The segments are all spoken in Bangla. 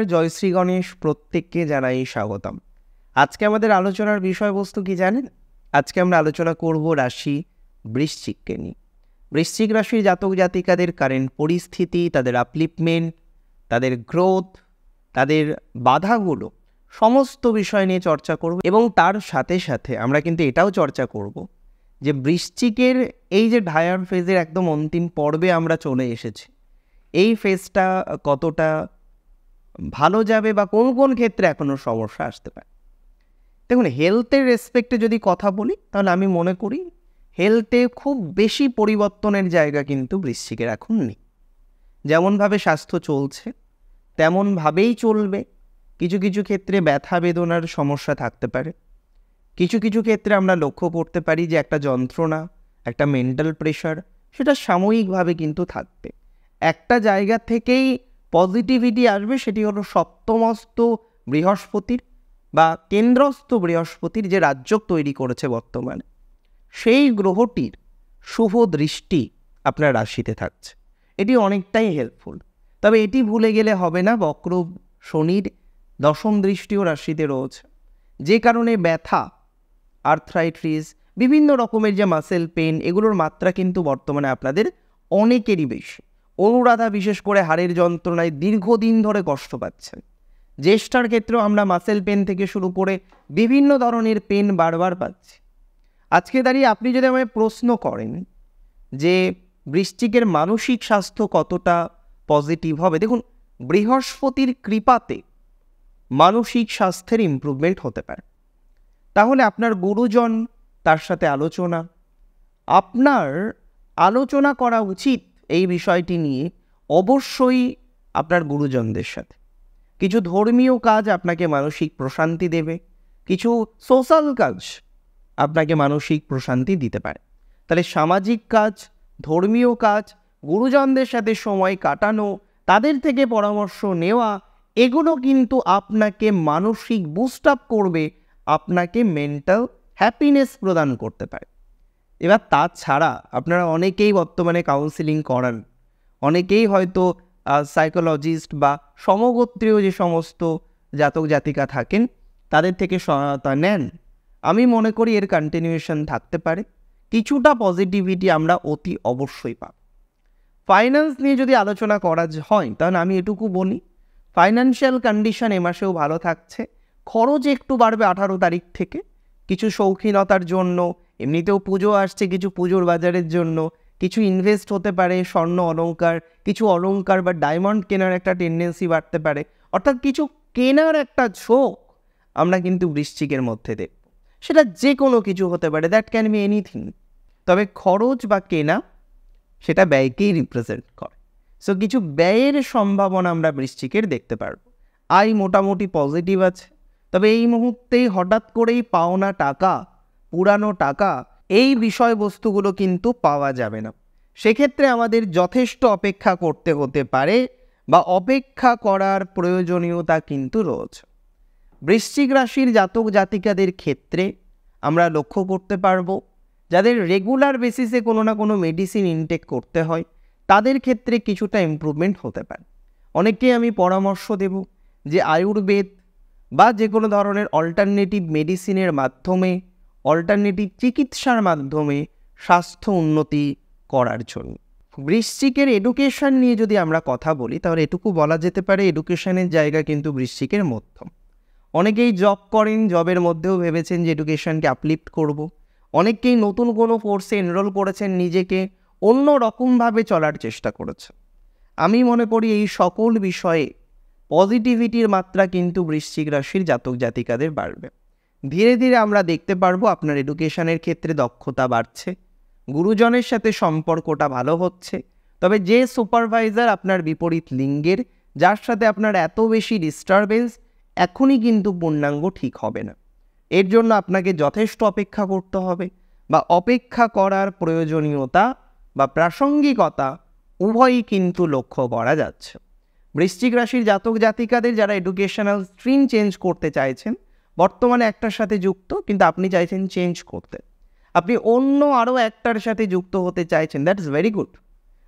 নমস্কার জয়শ্রী গণেশ প্রত্যেককে জানাই স্বাগতম। আজকে আমাদের আলোচনার বিষয়বস্তু কি জানেন? আজকে আমরা আলোচনা করব রাশি বৃশ্চিককে নিয়ে। বৃশ্চিক রাশির জাতক জাতিকাদের কারেন্ট পরিস্থিতি, তাদের আপলিপমেন্ট তাদের গ্রোথ তাদের বাধাগুলো, সমস্ত বিষয় নিয়ে চর্চা করব এবং তার সাথে সাথে আমরা কিন্তু এটাও চর্চা করব যে বৃশ্চিকের এই যে ঢায়ার ফেজের একদম অন্তিম পর্বে আমরা চলে এসেছি। এই ফেজটা কতটা ভালো যাবে বা কোন কোন ক্ষেত্রে এখনও সমস্যা আসতে পারে। দেখুন হেলথের রেসপেক্টে যদি কথা বলি, তাহলে আমি মনে করি হেলথে খুব বেশি পরিবর্তনের জায়গা কিন্তু বৃশ্চিকের এখন নেই। যেমনভাবে স্বাস্থ্য চলছে, তেমনভাবেই চলবে। কিছু কিছু ক্ষেত্রে ব্যথা বেদনার সমস্যা থাকতে পারে। কিছু কিছু ক্ষেত্রে আমরা লক্ষ্য করতে পারি যে একটা যন্ত্রণা, একটা মেন্টাল প্রেশার সেটা সাময়িকভাবে কিন্তু থাকবে। একটা জায়গা থেকেই পজিটিভিটি আসবে সেটি হলো সপ্তমস্ত বৃহস্পতির বা কেন্দ্রস্থ বৃহস্পতির যে রাজ্য তৈরি করেছে বর্তমানে, সেই গ্রহটির শুভ দৃষ্টি আপনার রাশিতে থাকছে। এটি অনেকটাই হেল্পফুল তবে এটি ভুলে গেলে হবে না, বক্র শনির দশম দৃষ্টিও রাশিতে রয়েছে। যে কারণে ব্যথা আর্থ্রাইট্রিস বিভিন্ন রকমের যে মাসেল পেন এগুলোর মাত্রা কিন্তু বর্তমানে আপনাদের অনেকেরই বেশি। অনুরাধা বিশেষ করে হাড়ের যন্ত্রণায় দীর্ঘদিন ধরে কষ্ট পাচ্ছেন। জ্যেষ্ঠার ক্ষেত্রেও আমরা মাসেল পেন থেকে শুরু করে বিভিন্ন ধরনের পেন বারবার পাচ্ছি। আজকে দাঁড়িয়ে আপনি যদি আমায় প্রশ্ন করেন যে বৃষ্টিকের মানসিক স্বাস্থ্য কতটা পজিটিভ হবে, দেখুন, বৃহস্পতির কৃপাতে মানসিক স্বাস্থ্যের ইম্প্রুভমেন্ট হতে পারে। তাহলে আপনার গুরুজন তার সাথে আলোচনা, আপনার আলোচনা করা উচিত এই বিষয়টি নিয়ে অবশ্যই আপনার গুরুজনদের সাথে। কিছু ধর্মীয় কাজ আপনাকে মানসিক প্রশান্তি দেবে, কিছু সোশ্যাল কাজ আপনাকে মানসিক প্রশান্তি দিতে পারে। তাহলে সামাজিক কাজ, ধর্মীয় কাজ, গুরুজনদের সাথে সময় কাটানো, তাদের থেকে পরামর্শ নেওয়া, এগুলো কিন্তু আপনাকে মানসিক বুস্ট আপ করবে, আপনাকে মেন্টাল হ্যাপিনেস প্রদান করতে পারে। এবার তাছাড়া আপনারা অনেকেই বর্তমানে কাউন্সিলিং করান। অনেকেই হয়তো সাইকোলজিস্ট বা সমগোত্রীয় যে সমস্ত জাতক জাতিকা থাকেন, তাদের থেকে সহায়তা নেন। আমি মনে করি এর কন্টিনিউয়েশন থাকতে পারে। কিছুটা পজিটিভিটি আমরা অতি অবশ্যই পাব। ফাইন্যান্স নিয়ে যদি আলোচনা করা হয়, তাহলে আমি এটুকু বলি। ফাইন্যান্সিয়াল কন্ডিশন এ মাসেও ভালো থাকছে। খরচ একটু বাড়বে আঠারো তারিখ থেকে। কিছু শৌখিনতার জন্য এমনিতেও পুজো আসছে কিছু পুজোর বাজারের জন্য। কিছু ইনভেস্ট হতে পারে, স্বর্ণ অলঙ্কার কিছু অলঙ্কার বা ডায়মন্ড কেনার একটা টেন্ডেন্সি বাড়তে পারে। অর্থাৎ কিছু কেনার একটা ঝোঁক আমরা কিন্তু বৃশ্চিকের মধ্যে দেখব। সেটা যে কোনো কিছু হতে পারে দ্যাট ক্যান বি এনিথিং তবে খরচ বা কেনা সেটা ব্যয়কেই রিপ্রেজেন্ট করে। সো কিছু ব্যয়ের সম্ভাবনা আমরা বৃশ্চিকের দেখতে পারব। আয় মোটামুটি পজিটিভ আছে। তবে এই মুহূর্তেই হঠাৎ করেই পাওনা টাকা পুরানো টাকা, এই বিষয়বস্তুগুলো কিন্তু পাওয়া যাবে না। সেক্ষেত্রে আমাদের যথেষ্ট অপেক্ষা করতে হতে পারে বা অপেক্ষা করার প্রয়োজনীয়তা কিন্তু রয়েছে। বৃশ্চিক রাশির জাতক জাতিকাদের ক্ষেত্রে আমরা লক্ষ্য করতে পারব, যাদের রেগুলার বেসিসে কোনো না কোনো মেডিসিন ইনটেক করতে হয়, তাদের ক্ষেত্রে কিছুটা ইম্প্রুভমেন্ট হতে পারে। অনেককেই আমি পরামর্শ দেব যে আয়ুর্বেদ বা যে কোনো ধরনের অল্টারনেটিভ মেডিসিনের মাধ্যমে অল্টারনেটিভ চিকিৎসার মাধ্যমে স্বাস্থ্য উন্নতি করার জন্য। বৃশ্চিকের এডুকেশন নিয়ে যদি আমরা কথা বলি, তাহলে এটুকু বলা যেতে পারে এডুকেশনের জায়গা কিন্তু বৃশ্চিকের মধ্যম। অনেকেই জব করেন জবের মধ্যেও ভেবেছেন যে এডুকেশনকে আপলিফ্ট করব। অনেকেই নতুন কোনো কোর্সে এনরোল করেছেন, নিজেকে অন্য রকমভাবে চলার চেষ্টা করেছে আমি মনে করি এই সকল বিষয়ে পজিটিভিটির মাত্রা কিন্তু বৃশ্চিক রাশির জাতক জাতিকাদের বাড়বে। ধীরে ধীরে আমরা দেখতে পারব আপনার এডুকেশনের ক্ষেত্রে দক্ষতা বাড়ছে, গুরুজনের সাথে সম্পর্কটা ভালো হচ্ছে, তবে যে সুপারভাইজার আপনার বিপরীত লিঙ্গের, যার সাথে আপনার এত বেশি ডিস্টারবেন্স এখনই কিন্তু পূর্ণাঙ্গ ঠিক হবে না। এর জন্য আপনাকে যথেষ্ট অপেক্ষা করতে হবে বা অপেক্ষা করার প্রয়োজনীয়তা বা প্রাসঙ্গিকতা উভয়ই কিন্তু লক্ষ্য করা যাচ্ছে। বৃশ্চিক রাশির জাতক জাতিকাদের যারা এডুকেশনাল স্ট্রিম চেঞ্জ করতে চাইছেন বর্তমানে একটার সাথে যুক্ত, কিন্তু আপনি চাইছেন চেঞ্জ করতে। আপনি অন্য আরও একটার সাথে যুক্ত হতে চাইছেন দ্যাট ইজ ভেরি গুড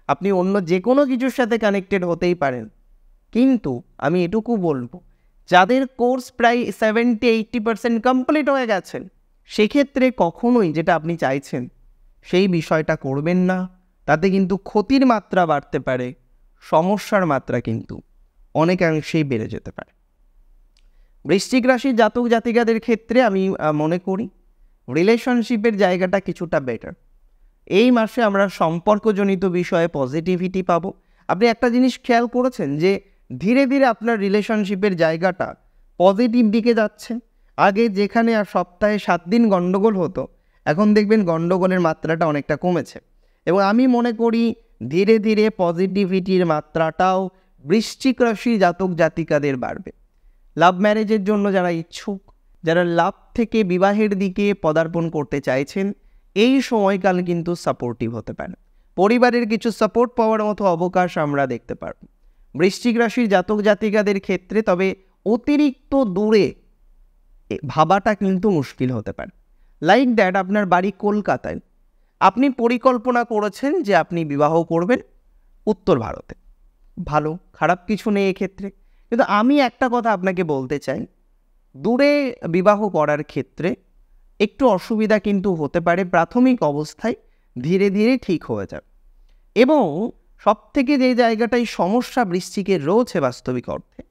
আপনি অন্য যে কোনো কিছুর সাথে কানেক্টেড হতেই পারেন। কিন্তু আমি এটুকু বলব, যাদের কোর্স প্রায় সেভেন্টি এইটটি পার্সেন্ট কমপ্লিট হয়ে গেছেন সেক্ষেত্রে কখনোই যেটা আপনি চাইছেন, সেই বিষয়টা করবেন না। তাতে কিন্তু ক্ষতির মাত্রা বাড়তে পারে, সমস্যার মাত্রা কিন্তু অনেকাংশেই বেড়ে যেতে পারে। বৃশ্চিক রাশির জাতক জাতিকাদের ক্ষেত্রে আমি মনে করি রিলেশনশিপের জায়গাটা কিছুটা বেটার এই মাসে আমরা সম্পর্কজনিত বিষয়ে পজিটিভিটি পাবো। আপনি একটা জিনিস খেয়াল করেছেন যে, ধীরে ধীরে আপনার রিলেশনশিপের জায়গাটা পজিটিভ দিকে যাচ্ছে। আগে যেখানে আর সপ্তাহে সাত দিন গণ্ডগোল হতো, এখন দেখবেন গণ্ডগোলের মাত্রাটা অনেকটা কমেছে। এবং আমি মনে করি ধীরে ধীরে পজিটিভিটির মাত্রাটাও বৃশ্চিক রাশি জাতক জাতিকাদের বাড়বে। লাভ ম্যারেজের জন্য যারা ইচ্ছুক, যারা লাভ থেকে বিবাহের দিকে পদার্পণ করতে চাইছেন, এই সময়কাল কিন্তু সাপোর্টিভ হতে পারে। পরিবারের কিছু সাপোর্ট পাওয়ার মতো অবকাশ আমরা দেখতে পারব। বৃশ্চিক রাশির জাতক জাতিকাদের ক্ষেত্রে তবে অতিরিক্ত দূরে ভাবাটা কিন্তু মুশকিল হতে পারে। লাইক দ্যাট আপনার বাড়ি কলকাতায়। আপনি পরিকল্পনা করেছেন যে আপনি বিবাহ করবেন উত্তর ভারতে। ভালো, খারাপ কিছু নেই এক্ষেত্রে। কিন্তু আমি একটা কথা আপনাকে বলতে চাই। দূরে বিবাহ করার ক্ষেত্রে একটু অসুবিধা কিন্তু হতে পারে, প্রাথমিক অবস্থায় ধীরে ধীরে ঠিক হয়ে যাবে। এবং সব থেকে যে জায়গাটাই সমস্যা বৃশ্চিকের রয়েছে বাস্তবিক অর্থে,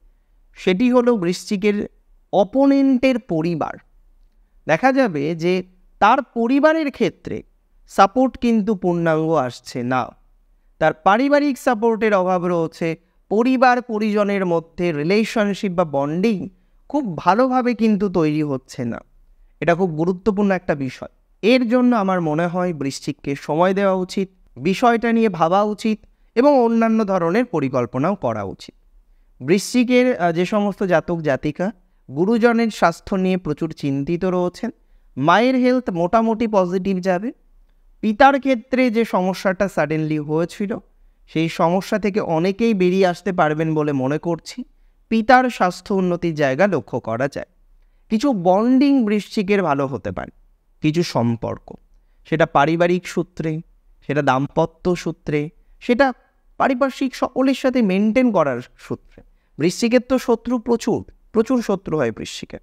সেটি হলো বৃশ্চিকের অপোনেন্টের পরিবার। দেখা যাবে যে তার পরিবারের ক্ষেত্রে সাপোর্ট কিন্তু পূর্ণাঙ্গ আসছে না। তার পারিবারিক সাপোর্টের অভাব রয়েছে পরিবার পরিজনের মধ্যে রিলেশনশিপ বা বন্ডিং খুব ভালোভাবে কিন্তু তৈরি হচ্ছে না। এটা খুব গুরুত্বপূর্ণ একটা বিষয়। এর জন্য আমার মনে হয় বৃশ্চিককে সময় দেওয়া উচিত, বিষয়টা নিয়ে ভাবা উচিত এবং অন্যান্য ধরনের পরিকল্পনাও করা উচিত। বৃশ্চিকের যে সমস্ত জাতক জাতিকা, গুরুজনের স্বাস্থ্য নিয়ে প্রচুর চিন্তিত রয়েছেন, মায়ের হেলথ মোটামুটি পজিটিভ যাবে, পিতার ক্ষেত্রে যে সমস্যাটা সাডেনলি হয়েছিল সেই সমস্যা থেকে অনেকেই বেরিয়ে আসতে পারবেন বলে মনে করছি। পিতার স্বাস্থ্য উন্নতির জায়গা লক্ষ্য করা যায়। কিছু বন্ডিং বৃশ্চিকের ভালো হতে পারে। কিছু সম্পর্ক। সেটা পারিবারিক সূত্রে, সেটা দাম্পত্য সূত্রে, সেটা পারিপার্শ্বিক সকলের সাথে মেনটেন করার সূত্রে। বৃশ্চিকের তো শত্রু প্রচুর প্রচুর শত্রু হয় বৃশ্চিকের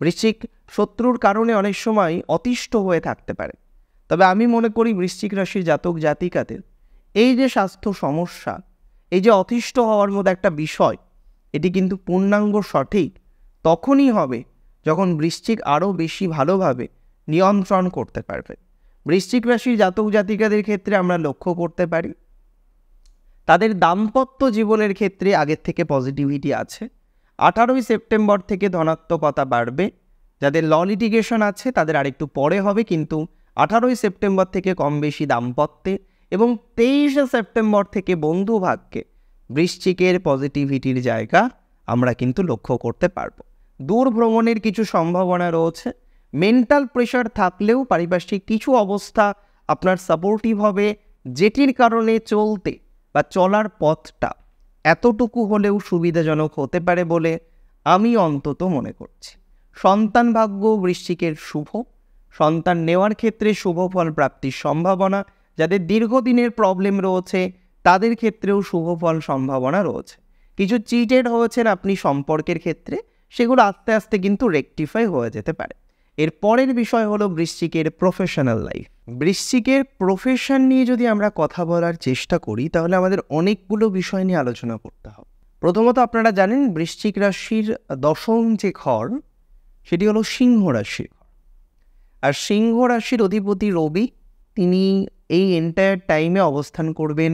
বৃশ্চিক শত্রুর কারণে অনেক সময় অতিষ্ঠ হয়ে থাকতে পারে। তবে আমি মনে করি বৃশ্চিক রাশির জাতক জাতিকাদের এই যে স্বাস্থ্য সমস্যা, এই যে অতিষ্ঠ হওয়ার মতো একটা বিষয়, এটি কিন্তু পূর্ণাঙ্গ সঠিক, তখনই হবে যখন বৃশ্চিক আরও বেশি ভালোভাবে নিয়ন্ত্রণ করতে পারবে। বৃশ্চিক রাশির জাতক জাতিকাদের ক্ষেত্রে আমরা লক্ষ্য করতে পারি, তাদের দাম্পত্য জীবনের ক্ষেত্রে আগের থেকে পজিটিভিটি আছে। আঠারোই সেপ্টেম্বর থেকে ধনাত্মকতা বাড়বে, যাদের ল লিটিগেশন আছে তাদের আরেকটু পরে হবে, কিন্তু আঠারোই সেপ্টেম্বর থেকে কম বেশি দাম্পত্যে এবং তেইশে সেপ্টেম্বর থেকে বন্ধু ভাগ্যে বৃশ্চিকের পজিটিভিটির জায়গা আমরা কিন্তু লক্ষ্য করতে পারব। দূর ভ্রমণের কিছু সম্ভাবনা রয়েছে। মেন্টাল প্রেশার থাকলেও পারিপার্শ্বিক কিছু অবস্থা আপনার সাপোর্টিভ হবে, যেটির কারণে চলতে বা চলার পথটা এতটুকু হলেও সুবিধাজনক হতে পারে বলে আমি অন্তত মনে করছি। সন্তান ভাগ্য বৃশ্চিকের শুভ, সন্তান নেওয়ার ক্ষেত্রে শুভ ফল প্রাপ্তির সম্ভাবনা যাদের দীর্ঘদিনের প্রবলেম রয়েছে, তাদের ক্ষেত্রেও শুভ ফল সম্ভাবনা রয়েছে। কিছু চিটেড হয়েছেন আপনি সম্পর্কের ক্ষেত্রে, সেগুলো আস্তে আস্তে কিন্তু রেকটিফাই হয়ে যেতে পারে। এর পরের বিষয় হলো বৃশ্চিকের প্রফেশনাল লাইফ বৃশ্চিকের প্রফেশন নিয়ে যদি আমরা কথা বলার চেষ্টা করি, তাহলে আমাদের অনেকগুলো বিষয় নিয়ে আলোচনা করতে হবে। প্রথমত আপনারা জানেন, বৃশ্চিক রাশির দশম যে ঘর, সেটি হলো সিংহ রাশির আর সিংহ রাশির অধিপতি রবি, তিনি এই এন্টায়ার টাইমে অবস্থান করবেন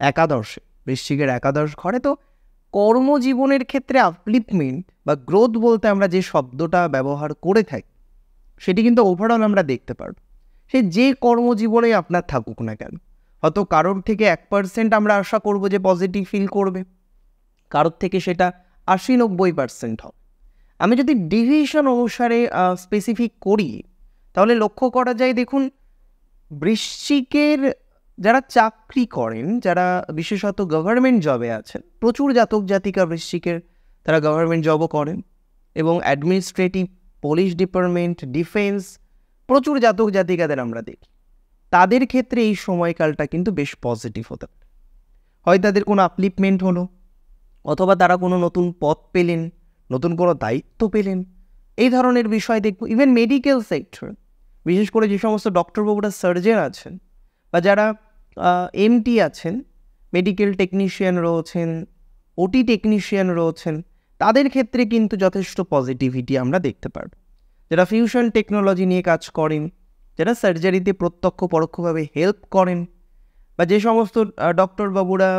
একাদশে। বৃশ্চিকের একাদশ ঘরে তো কর্মজীবনের ক্ষেত্রে আপলিপমেন্ট বা গ্রোথ বলতে আমরা যে শব্দটা ব্যবহার করে থাকি, সেটি কিন্তু ওভারঅল আমরা দেখতে পারব। সে যে কর্মজীবনে আপনার থাকুক না কেন, হয়তো কারোর থেকে এক পার্সেন্ট আমরা আশা করব যে পজিটিভ ফিল করবে, কারোর থেকে সেটা আশি নব্বই পার্সেন্ট হবে। আমি যদি ডিভিশন অনুসারে স্পেসিফিক করি, তাহলে লক্ষ্য করা যায় দেখুন বৃশ্চিকের যারা চাকরি করেন, যারা বিশেষত গভর্নমেন্ট জবে আছেন, প্রচুর জাতক জাতিকা বৃশ্চিকের তারা গভর্নমেন্ট জবও করেন এবং অ্যাডমিনিস্ট্রেটিভ পুলিশ ডিপার্টমেন্ট ডিফেন্স প্রচুর জাতক জাতিকাদের আমরা দেখি। তাদের ক্ষেত্রে এই সময়কালটা কিন্তু বেশ পজিটিভ হতে পারে। হয় তাদের কোনো আপলিপমেন্ট হলো, অথবা তারা কোনো নতুন পথ পেলেন, নতুন কোনো দায়িত্ব পেলেন, এই ধরনের বিষয় দেখব। ইভেন মেডিকেল সেক্টর বিশেষ করে যে সমস্ত ডক্টরবাবুরা সার্জন আছেন বা যারা এমটি আছেন মেডিকেল টেকনিশিয়ান রয়েছেন ওটি টেকনিশিয়ান রয়েছেন, তাদের ক্ষেত্রে কিন্তু যথেষ্ট পজিটিভিটি আমরা দেখতে পারব। যারা ফিউশন টেকনোলজি নিয়ে কাজ করেন, যারা সার্জারিতে প্রত্যক্ষ পরোক্ষভাবে হেল্প করেন, বা যে সমস্ত ডক্টরবাবুরা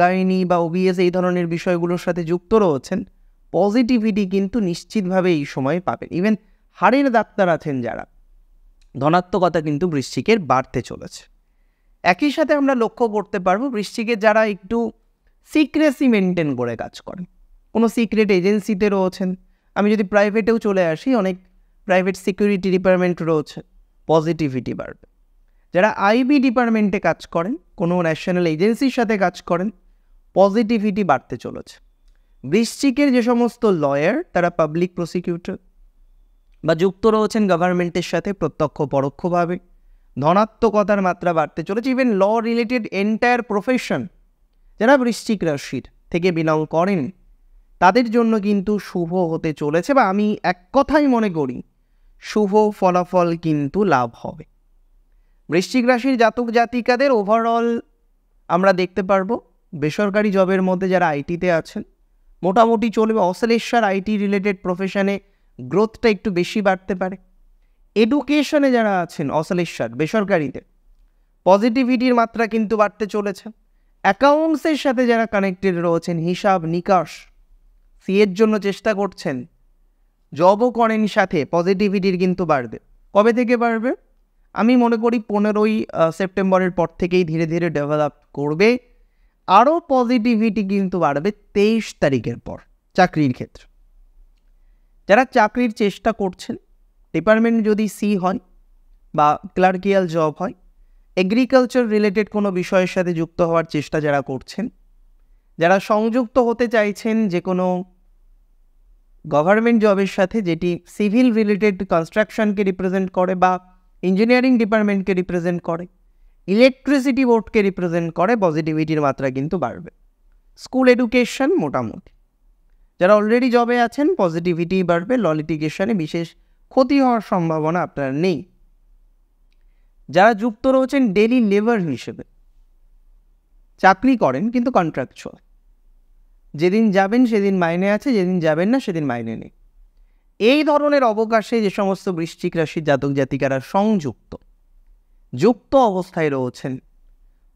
গাইনি বা ওবিএস এই ধরনের বিষয়গুলোর সাথে যুক্ত রয়েছেন পজিটিভিটি কিন্তু নিশ্চিতভাবে এই সময় পাবেন। ইভেন হাড়ের ডাক্তার আছেন যারা ধনাত্মকতা কিন্তু বৃশ্চিকের বাড়তে চলেছে। একই সাথে আমরা লক্ষ্য করতে পারব বৃশ্চিকের যারা একটু সিক্রেসি মেনটেন করে কাজ করেন। কোনো সিক্রেট এজেন্সিতে রয়েছেন। আমি যদি প্রাইভেটেও চলে আসি, অনেক প্রাইভেট সিকিউরিটি ডিপার্টমেন্ট রয়েছে পজিটিভিটি বাড়বে। যারা আইবি ডিপার্টমেন্টে কাজ করেন, কোনো ন্যাশনাল এজেন্সির সাথে কাজ করেন পজিটিভিটি বাড়তে চলেছে। বৃশ্চিকের যে সমস্ত লয়ার তারা পাবলিক প্রসিকিউটর বা যুক্ত রয়েছেন গভর্নমেন্টের সাথে প্রত্যক্ষ পরোক্ষভাবে। ধনাত্মকতার মাত্রা বাড়তে চলেছে even law related entire profession যারা বৃশ্চিক রাশির থেকে বিলং করেন। তাদের জন্য কিন্তু শুভ হতে চলেছে বা আমি এক কথাই মনে করি, শুভ ফলাফল কিন্তু লাভ হবে। বৃশ্চিক রাশির জাতক জাতিকাদের ওভারঅল আমরা দেখতে পারব, বেসরকারি জবের মধ্যে যারা আইটিতে আছেন, মোটামুটি চলবে অসলেশ্বর আইটি রিলেটেড প্রফেশনে গ্রোথটা একটু বেশি বাড়তে পারে। এডুকেশনে যারা আছেন অসলেশ্বর বেসরকারিতে পজিটিভিটির মাত্রা কিন্তু বাড়তে চলেছে। অ্যাকাউন্টসের সাথে যারা কানেক্টেড রয়েছেন, হিসাব নিকাশ সিএর জন্য চেষ্টা করছেন। জবও করেন সাথে পজিটিভিটির কিন্তু বাড়বে। কবে থেকে বাড়বে? আমি মনে করি পনেরোই সেপ্টেম্বরের পর থেকেই ধীরে ধীরে ডেভেলপ করবে। আরও পজিটিভিটি কিন্তু বাড়বে তেইশ তারিখের পর, চাকরির ক্ষেত্রে। যারা চাকরির চেষ্টা করছেন ডিপার্টমেন্ট যদি সি হয় বা ক্লার্কিয়াল জব হয় এগ্রিকালচার রিলেটেড কোনো বিষয়ের সাথে যুক্ত হওয়ার চেষ্টা যারা করছেন, যারা সংযুক্ত হতে চাইছেন যে কোনো গভর্নমেন্ট জবের সাথে যেটি সিভিল রিলেটেড কনস্ট্রাকশনকে রিপ্রেজেন্ট করে বা ইঞ্জিনিয়ারিং ডিপার্টমেন্টকে রিপ্রেজেন্ট করে ইলেকট্রিসিটি বোর্ডকে রিপ্রেজেন্ট করে পজিটিভিটির মাত্রা কিন্তু বাড়বে। স্কুল এডুকেশন মোটামুটি। যারা অলরেডি জবে আছেন পজিটিভিটি বাড়বে ল লিটিগেশনে বিশেষ ক্ষতি হওয়ার সম্ভাবনা আপনার নেই। যারা যুক্ত রয়েছেন ডেলি লেবার হিসেবে, চাকরি করেন কিন্তু কন্ট্রাকচুয়াল যেদিন যাবেন, সেদিন মাইনে আছে, যেদিন যাবেন না, সেদিন মাইনে নেই। এই ধরনের অবকাশে যে সমস্ত বৃশ্চিক রাশির জাতক জাতিকারা সংযুক্ত, যুক্ত অবস্থায় রয়েছেন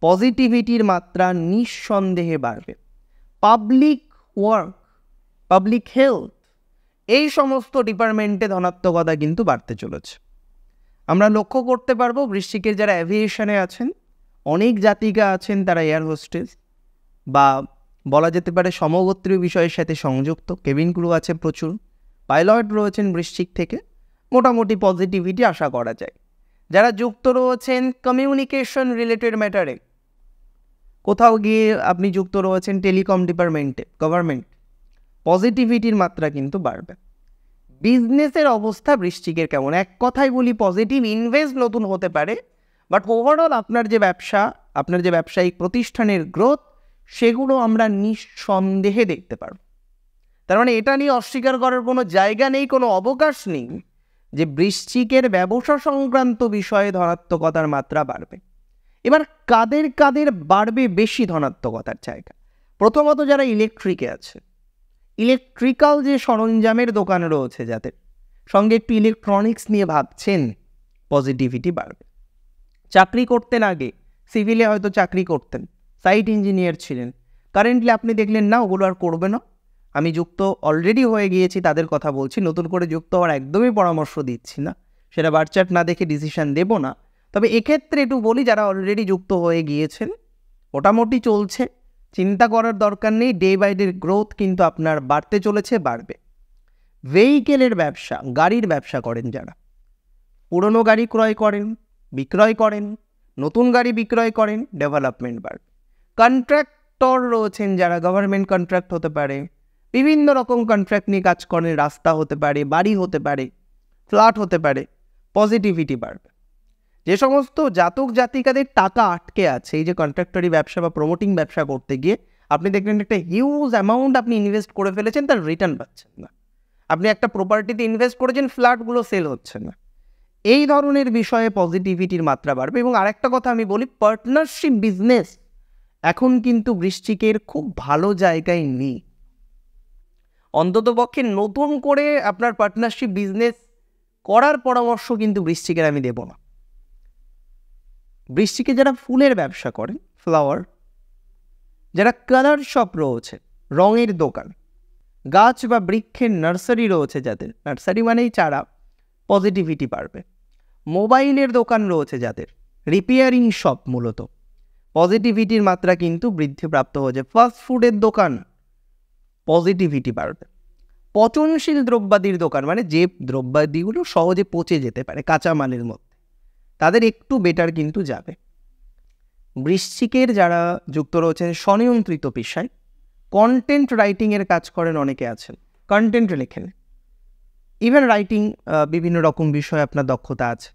পজিটিভিটির মাত্রা নিঃসন্দেহে বাড়বে। পাবলিক ওয়ার্ক পাবলিক হেলথ এই সমস্ত ডিপার্টমেন্টে ধনাত্মকতা কিন্তু বাড়তে চলেছে। আমরা লক্ষ্য করতে পারব বৃশ্চিকের যারা অ্যাভিয়েশনে আছেন, অনেক জাতিকা আছেন তারা এয়ার হোস্টেস বা বলা যেতে পারে সমগোত্রীয় বিষয়ের সাথে সংযুক্ত। কেবিন ক্রু আছে প্রচুর, পাইলট রয়েছেন বৃশ্চিক থেকে, মোটামুটি পজিটিভিটি আশা করা যায়। যারা যুক্ত রয়েছেন কমিউনিকেশন রিলেটেড ম্যাটারে কোথাও গিয়ে আপনি যুক্ত রয়েছেন টেলিকম ডিপার্টমেন্টে গভর্নমেন্ট পজিটিভিটির মাত্রা কিন্তু বাড়বে। বিজনেসের অবস্থা বৃশ্চিকের কেমন? এক কথাই বলি পজিটিভ ইনভেস্ট নতুন হতে পারে বাট ওভারঅল আপনার যে ব্যবসা, আপনার যে ব্যবসায়িক প্রতিষ্ঠানের গ্রোথ সেগুলো আমরা নিঃসন্দেহে দেখতে পারব। তার মানে এটা নিয়ে অস্বীকার করার কোনো জায়গা নেই, কোনো অবকাশ নেই যে বৃশ্চিকের ব্যবসা সংক্রান্ত বিষয়ে ধনাত্মকতার মাত্রা বাড়বে। এবার কাদের কাদের বাড়বে বেশি ধনাত্মকতার জায়গা? প্রথমত যারা ইলেকট্রিকে আছে ইলেকট্রিক্যাল যে সরঞ্জামের দোকান রয়েছে যাদের সঙ্গে একটু ইলেকট্রনিক্স নিয়ে ভাবছেন পজিটিভিটি বাড়বে। চাকরি করতেন আগে সিভিলে হয়তো চাকরি করতেন সাইট ইঞ্জিনিয়ার ছিলেন। কারেন্টলি আপনি দেখলেন, না, ওগুলো আর করবে না। আমি যুক্ত অলরেডি হয়ে গিয়েছি, তাদের কথা বলছি, নতুন করে যুক্ত হওয়ার একদমই পরামর্শ দিচ্ছি না। সেটা বারচার্ট না দেখে ডিসিশান দেব না। তবে এক্ষেত্রে একটু বলি, যারা অলরেডি যুক্ত হয়ে গিয়েছেন, মোটামুটি চলছে। চিন্তা করার দরকার নেই ডে বাই ডে গ্রোথ কিন্তু আপনার বাড়তে চলেছে, বাড়বে। ভেহিকেলের ব্যবসা, গাড়ির ব্যবসা করেন যারা। পুরনো গাড়ি ক্রয় করেন, বিক্রয় করেন, নতুন গাড়ি বিক্রয় করেন ডেভেলপমেন্ট বাড়বে। কন্ট্রাক্টর রয়েছেন যারা গভর্নমেন্ট কন্ট্রাক্ট হতে পারে, বিভিন্ন রকম কন্ট্রাক্ট নিয়ে কাজ করেন, রাস্তা হতে পারে, বাড়ি হতে পারে ফ্ল্যাট হতে পারে পজিটিভিটি বাড়বে। যে সমস্ত জাতক জাতিকাদের টাকা আটকে আছে, এই যে কন্ট্রাক্টরি ব্যবসা বা প্রমোটিং ব্যবসা করতে গিয়ে, আপনি দেখলেন একটা হিউজ অ্যামাউন্ট আপনি ইনভেস্ট করে ফেলেছেন, তার রিটার্ন পাচ্ছেন না। আপনি একটা প্রপার্টিতে ইনভেস্ট করেছেন ফ্ল্যাটগুলো সেল হচ্ছে না। এই ধরনের বিষয়ে পজিটিভিটির মাত্রা বাড়বে এবং আরেকটা কথা আমি বলি পার্টনারশিপ বিজনেস এখন কিন্তু বৃষ্টিকের খুব ভালো জায়গায় নেই। অন্তত পক্ষে নতুন করে আপনার পার্টনারশিপ বিজনেস করার পরামর্শ কিন্তু বৃষ্টিকের আমি দেব না। বৃশ্চিকে যারা ফুলের ব্যবসা করেন ফ্লাওয়ার যারা কালার শপ রয়েছে, রঙের দোকান, গাছ বা বৃক্ষের নার্সারি রয়েছে যাদের নার্সারি মানেই চারা পজিটিভিটি বাড়বে। মোবাইলের দোকান রয়েছে যাদের রিপেয়ারিং শপ মূলত। পজিটিভিটির মাত্রা কিন্তু বৃদ্ধিপ্রাপ্ত হয়েছে ফাস্ট ফুডের দোকান পজিটিভিটি বাড়বে। পচনশীল দ্রব্যাদির দোকান মানে যে দ্রব্যাদিগুলো সহজে পচে যেতে পারে, কাঁচামালের মধ্যে। তাদের একটু বেটার কিন্তু যাবে। বৃশ্চিকের যারা যুক্ত রয়েছেন, স্বনিয়ন্ত্রিত পেশায় কন্টেন্ট রাইটিংয়ের কাজ করেন অনেকে আছেন। কন্টেন্ট লেখেন। ইভেন রাইটিং বিভিন্ন রকম বিষয়ে আপনার দক্ষতা আছে।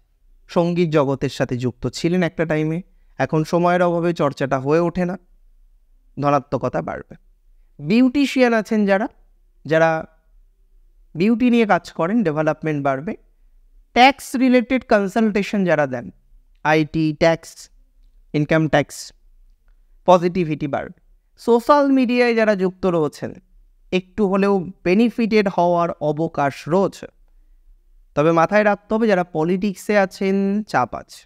সংগীত জগতের সাথে যুক্ত ছিলেন একটা টাইমে এখন সময়ের অভাবে চর্চাটা হয়ে ওঠে না। ধনাত্মকতা বাড়বে। বিউটিশিয়ান আছেন যারা যারা বিউটি নিয়ে কাজ করেন ডেভেলপমেন্ট বাড়বে। ট্যাক্স রিলেটেড কনসালটেশন যারা দেন IT tax income tax positivity বাড়বে সোশ্যাল মিডিয়ায় যারা যুক্ত রয়েছেন, একটু হলেও বেনিফিটেড হওয়ার অবকাশ রয়েছে। তবে মাথায় রাখতে হবে যারা পলিটিক্সে আছেন, চাপ আছে।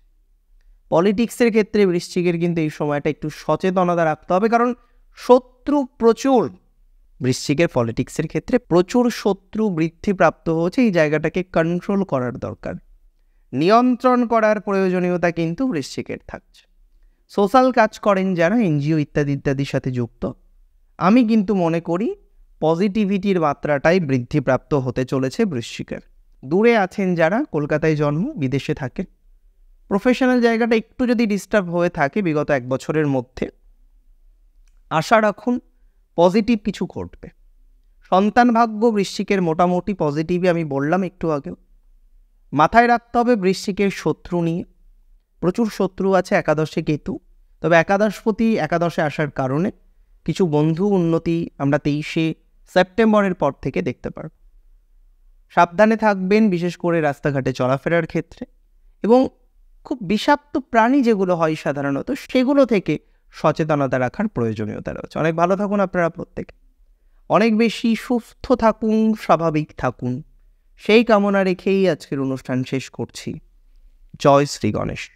পলিটিক্সের ক্ষেত্রে বৃশ্চিকের কিন্তু এই সময়টা একটু সচেতনতা রাখতে হবে, কারণ শত্রু প্রচুর। বৃশ্চিকের পলিটিক্সের ক্ষেত্রে প্রচুর শত্রু বৃদ্ধিপ্রাপ্ত হচ্ছে, এই জায়গাটাকে কন্ট্রোল করার দরকার। নিয়ন্ত্রণ করার প্রয়োজনীয়তা কিন্তু বৃশ্চিকের থাকছে। সোশ্যাল কাজ করেন যারা এনজিও ইত্যাদি, ইত্যাদির সাথে যুক্ত। আমি কিন্তু মনে করি পজিটিভিটির মাত্রাটাই বৃদ্ধিপ্রাপ্ত হতে চলেছে বৃশ্চিকের। দূরে আছেন যারা, কলকাতায় জন্ম, বিদেশে থাকেন। প্রফেশনাল জায়গাটা একটু যদি ডিস্টার্ব হয়ে থাকে বিগত এক বছরের মধ্যে, আশা রাখুন পজিটিভ কিছু ঘটবে। সন্তান ভাগ্য বৃশ্চিকের মোটামুটি পজিটিভই আমি বললাম একটু আগেও। মাথায় রাখতে হবে বৃশ্চিকের শত্রু নিয়ে। প্রচুর শত্রু আছে একাদশে কেতু। তবে একাদশপতি একাদশে আসার কারণে কিছু বন্ধু উন্নতি আমরা তেইশে সেপ্টেম্বরের পর থেকে দেখতে পারব। সাবধানে থাকবেন, বিশেষ করে রাস্তাঘাটে চলাফেরার ক্ষেত্রে। এবং খুব বিষাক্ত প্রাণী যেগুলো হয় সাধারণত, সেগুলো থেকে সচেতনতা রাখার প্রয়োজনীয়তা রয়েছে। অনেক ভালো থাকুন আপনারা প্রত্যেকে। অনেক বেশি সুস্থ থাকুন, স্বাভাবিক থাকুন। সেই কামনা রেখেই আজকের অনুষ্ঠান শেষ করছি। জয় শ্রী গণেশ।